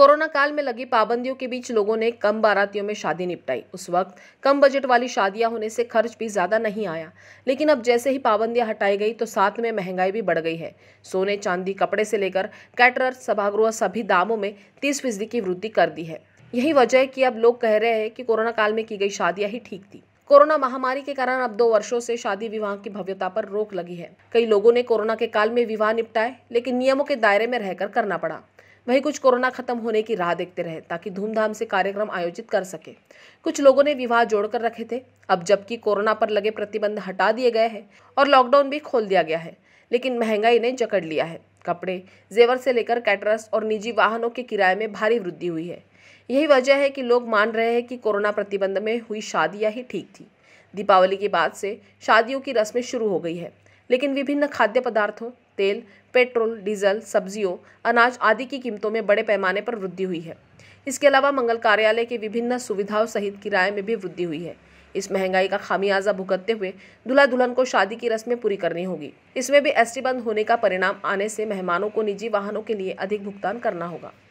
Corona काल में लगी पाबंदियों के बीच लोगों ने कम बारातियों में शादी निपटाई। उस वक्त कम बजट वाली शादियाँ होने से खर्च भी ज़्यादा नहीं आया। लेकिन अब जैसे ही पाबंदियाँ हटाई गई तो साथ में महँगाई भी बढ़ गई है। सोने, चांदी, कपड़े से लेकर कैटरर सभागृह सभी दामों में तीस फ़ीसदी की वृद्धि कर दी है। यही वजह है कि अब लोग कह रहे हैं कि कोरोना काल में की गई शादियाँ ही ठीक थी। कोरोना महामारी के कारण अब दो वर्षों से शादी विवाह की भव्यता पर रोक लगी है। कई लोगों ने कोरोना के काल में विवाह निपटाए, लेकिन नियमों के दायरे में रहकर करना पड़ा। वहीं कुछ कोरोना खत्म होने की राह देखते रहे ताकि धूमधाम से कार्यक्रम आयोजित कर सके। कुछ लोगों ने विवाह जोड़कर रखे थे। अब जबकि कोरोना पर लगे प्रतिबंध हटा दिए गए हैं और लॉकडाउन भी खोल दिया गया है, लेकिन महँगाई ने जकड़ लिया है। कपड़े, जेवर से लेकर कैटरस और निजी वाहनों के किराए में भारी वृद्धि हुई है। यही वजह है कि लोग मान रहे हैं कि कोरोना प्रतिबंध में हुई शादियाँ ही ठीक थी। दीपावली के बाद से शादियों की रस्में शुरू हो गई है, लेकिन विभिन्न खाद्य पदार्थों तेल, पेट्रोल, डीजल, सब्जियों, अनाज आदि की कीमतों में बड़े पैमाने पर वृद्धि हुई है। इसके अलावा मंगल कार्यालय की विभिन्न सुविधाओं सहित किराए में भी वृद्धि हुई है। इस महँगाई का खामियाजा भुगतते हुए दुल्हा दुल्हन को शादी की रस्में पूरी करनी होगी। इसमें भी एसटी बंद होने का परिणाम आने से मेहमानों को निजी वाहनों के लिए अधिक भुगतान करना होगा।